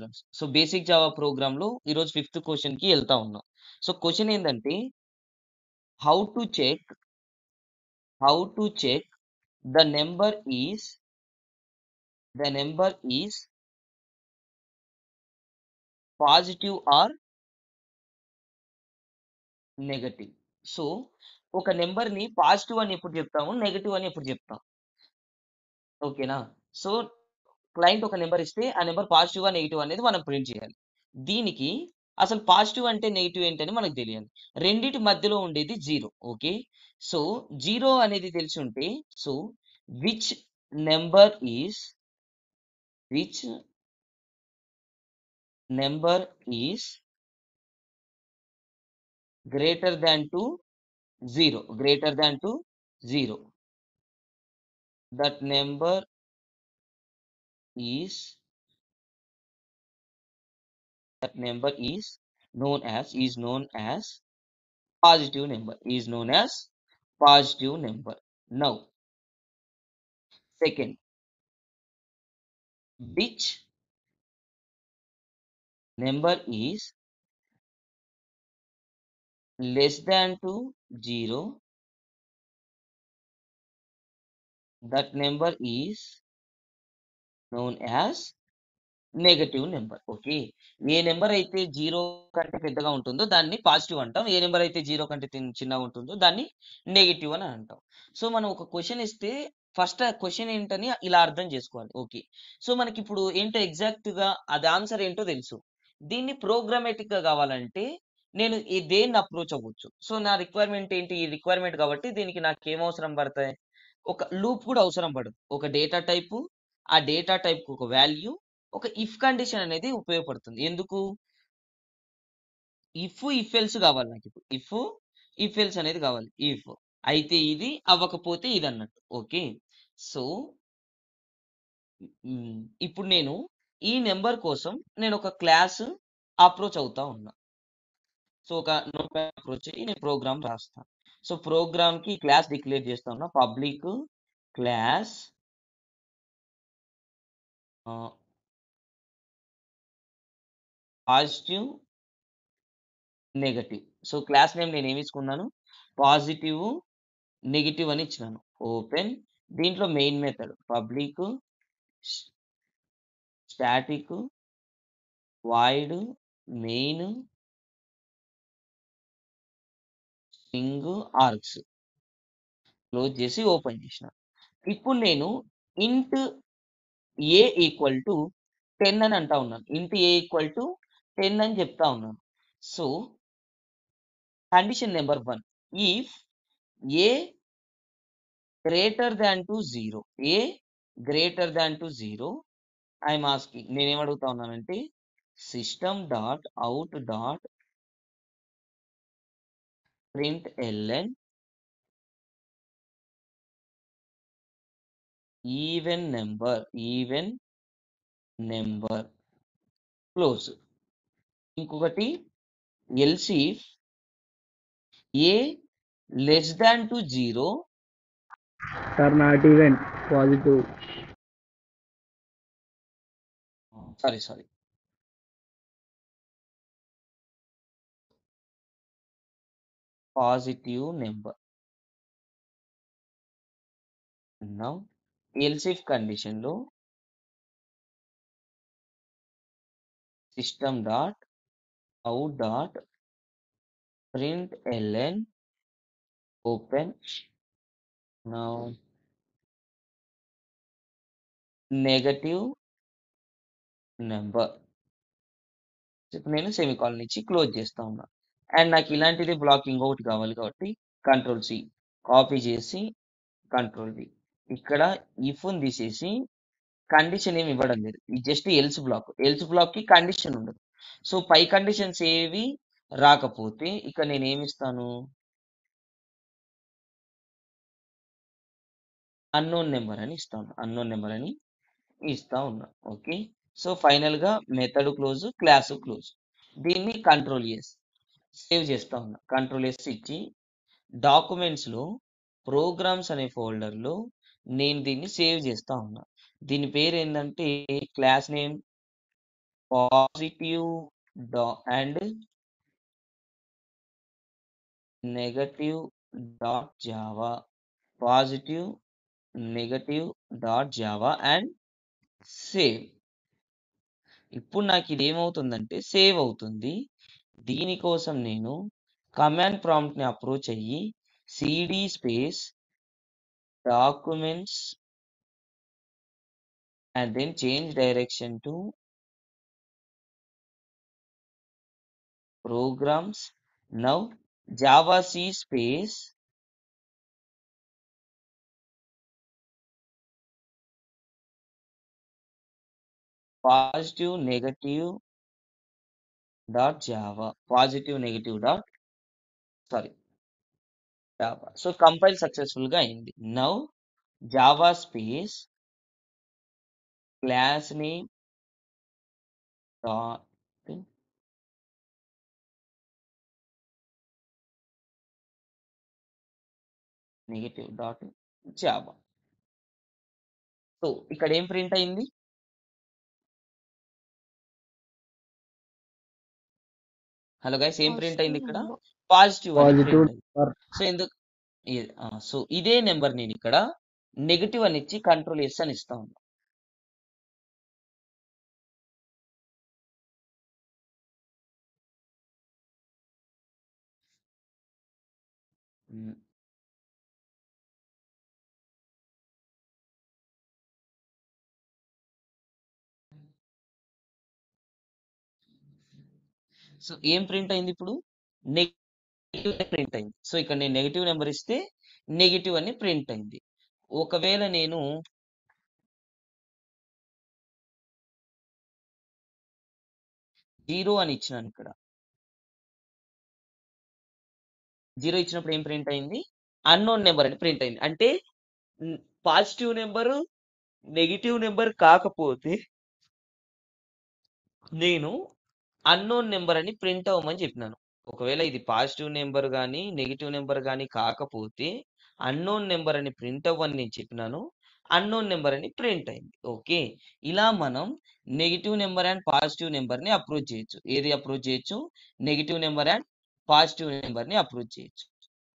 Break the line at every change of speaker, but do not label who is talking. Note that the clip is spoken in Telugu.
స్టూడెంట్స్ సో, బేసిక్ జావా ప్రోగ్రామ్‌లో ఈరోజు ఫిఫ్త్ క్వశ్చన్కి వెళ్తా ఉన్నాం. సో, క్వశ్చన్ ఏంటంటే how to check how to check the number is the number is positive or negative so, ఒక నెంబర్ని పాజిటివ్ అని ఎప్పుడు చెప్తాము? నెగటివ్ అని ఎప్పుడు చెప్తాం? ఓకేనా? సో, క్లయింట్ ఒక నెంబర్ ఇస్తే ఆ నెంబర్ పాజిటివా? నెగిటివ్ అనేది మనం ప్రింట్ చేయాలి. దీనికి అసలు పాజిటివ్ అంటే నెగిటివ్ ఏంటని మనకు తెలియాలి. రెండిటి మధ్యలో ఉండేది జీరో ఓకే. సో, జీరో అనేది తెలిసి ఉంటే so, which number is which number is greater than to zero greater than to zero that number is that number is known as is known as positive number is known as positive number. Now second which number is less than to 0 that number is known as negative number okay. A number అయితే జీరో కంటే పెద్దగా ఉంటుందో దాన్ని పాజిటివ్ అంటాం. ఏ నెంబర్ అయితే జీరో కంటే చిన్నగా ఉంటుందో దాన్ని నెగటివ్ అని అంటాం. సో, మనం ఒక క్వశ్చన్ ఇస్తే ఫస్ట్ క్వశ్చన్ ఏంటని ఇలా అర్థం చేసుకోవాలి. ఓకే. సో, మనకిప్పుడు ఏంటో ఎగ్జాక్ట్గా అది ఆన్సర్ ఏంటో తెలుసు. దీన్ని ప్రోగ్రామేటిక్గా కావాలంటే నేను ఈ దేన్ని అప్రోచ్ అవ్వచ్చు. సో, నా రిక్వైర్మెంట్ ఏంటి? ఈ రిక్వైర్మెంట్ కాబట్టి దీనికి నాకు ఏం అవసరం పడతాయి? ఒక లూప్ కూడా అవసరం పడదు. ఒక డేటా టైపు, ఆ డేటా టైప్‌కి ఒక వాల్యూ, ఒక ఇఫ్ కండిషన్ అనేది ఉపయోగపడుతుంది. ఎందుకు? ఇఫ్, ఇఫ్ ఎల్స్ కావాలి నాకిప్పుడు. ఇఫ్, ఇఫ్ ఎల్స్ అనేది కావాలి. ఇఫ్ అయితే ఇది అవ్వకపోతే ఇది అన్నట్టు. ఓకే. సో ఇప్పుడు నేను ఈ నెంబర్ కోసం నేను ఒక క్లాస్ అప్రోచ్ అవుతా ఉన్నా. సో, ఒక నోట్‌ప్యాడ్ అప్రోచ్ అయ్యి నేను ప్రోగ్రామ్ రాస్తాను సో, ప్రోగ్రామ్‌కి క్లాస్ డిక్లేర్ చేస్తా ఉన్నా. Public class positive negative. So, class name నేనేమి ఇచ్చుకున్నాను? పాజిటివ్, నెగెటివ్ అని ఇచ్చినాను. ఓపెన్ దీంట్లో main method public static void main string args close చేసి ఓపెన్ చేసిన. ఇప్పుడు నేను ఇంట్ ఏ ఈక్వల్ టు 10 అని అంటా ఉన్నాను. ఇంటి ఏ ఈక్వల్ టు 10 అని చెప్తా ఉన్నాను. So condition number 1 if A greater than to zero A greater than to zero I'm asking నేనేం అడుగుతా ఉన్నానంటే system dot out dot print LN even number even number close. ఇంకొకటి else if A less than to 0
sir not even positive.
Sorry sorry. Positive number. Now else if కండిషన్‌లో system dot out dot print LN open negative number నేను సెమికాల్ ఇచ్చి క్లోజ్ చేస్తా ఉన్నా. అండ్ నాకు ఇలాంటిది బ్లాకింగ్ ఒకటి కావాలి కాబట్టి కంట్రోల్ సి కాపీ చేసి కంట్రోల్ వి. ఇక్కడ ఇఫ్‌ని తీసేసి కండిషన్ ఏమి ఇవ్వడం లేదు. ఇది జస్ట్ ఎల్స్ బ్లాక్. ఎల్స్ బ్లాక్కి కండిషన్ ఉండదు. సో, పై కండిషన్స్ ఏవి రాకపోతే ఇక్కడ నేను ఇస్తాను? అన్‌నోన్ నెంబర్ అని ఇస్తాను. అన్‌నోన్ నెంబర్ అని ఇస్తా ఉన్నా. ఓకే. సో, ఫైనల్‌గా మెథడ్ క్లోజ్, క్లాస్ క్లోజ్. దీన్ని కంట్రోల్ ఎస్ సేవ్ చేస్తా ఉన్నా. కంట్రోల్ ఎస్ ఇచ్చి డాక్యుమెంట్స్‌లో ప్రోగ్రామ్స్ అనే ఫోల్డర్‌లో నేను దీన్ని సేవ్ చేస్తా ఉన్నా. దీని పేరు ఏంటంటే class name positive and negative dot Java. Positive negative dot Java and save. ఇప్పుడు నాకు ఇది ఏమవుతుందంటే సేవ్ అవుతుంది. దీనికోసం నేను కమాండ్ ప్రాంప్ట్ని అప్రోచ్ అయ్యి CD space documents and then change direction to programs. Now java c space positive negative dot java positive negative dot sorry Java so compile సక్సెస్ఫుల్గా అయింది now Java space class name dot negative dot Java so ఇక్కడ ఏం ప్రింట్ అయింది హలో గైస్ ఏం ప్రింట్ అయింది ఇక్కడ? పాజిటివ్ సో ఎందుకు సో ఇదే నెంబర్ నేను ఇక్కడ నెగటివ్ అని ఇచ్చి కంట్రోల్ ఎస్ అని ఇస్తా ఉన్నా. ఉమ్. సో ఏం ప్రింట్ అయింది ఇప్పుడు? నెగిటివ్ ప్రింట్ అయింది. సో ఇక్కడ నేను నెగిటివ్ నెంబర్ ఇస్తే నెగిటివ్ అని ప్రింట్ అయింది. ఒకవేళ నేను జీరో అని ఇచ్చినాను ఇక్కడ. జీరో ఇచ్చినప్పుడు ఏం ప్రింట్ అయింది? అన్నోన్ నెంబర్ అని ప్రింట్ అయింది. అంటే పాజిటివ్ నెంబర్ నెగిటివ్ నెంబర్ కాకపోతే నేను అన్నోన్ నెంబర్ అని ప్రింట్ అవ్వమని చెప్పినాను. ఒకవేళ ఇది పాజిటివ్ నెంబర్ కానీ నెగిటివ్ నెంబర్ కానీ కాకపోతే అన్నోన్ నెంబర్ అని ప్రింట్ అవ్వని నేను చెప్పినాను. అన్నోన్ నెంబర్ అని ప్రింట్ అయింది. ఓకే? ఇలా మనం నెగిటివ్ నెంబర్ అండ్ పాజిటివ్ నెంబర్ని అప్రోచ్ చేయొచ్చు. ఏది అప్రోచ్ చేయొచ్చు? నెగిటివ్ నెంబర్ అండ్ పాజిటివ్ నెంబర్ని అప్రూవ్ అప్రోచ్ చేయొచ్చు.